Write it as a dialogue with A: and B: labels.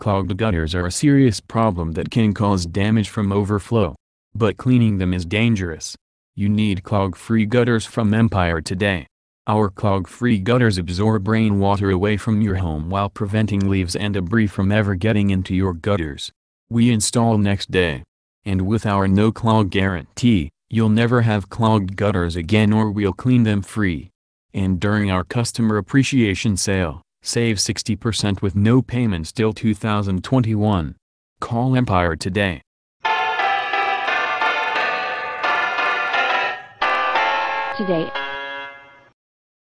A: Clogged gutters are a serious problem that can cause damage from overflow. But cleaning them is dangerous. You need clog-free gutters from Empire Today. Our clog-free gutters absorb rainwater away from your home while preventing leaves and debris from ever getting into your gutters. We install next day. And with our no clog guarantee, you'll never have clogged gutters again or we'll clean them free. And during our customer appreciation sale, save 60% with no payments till 2021. Call Empire Today.
B: Today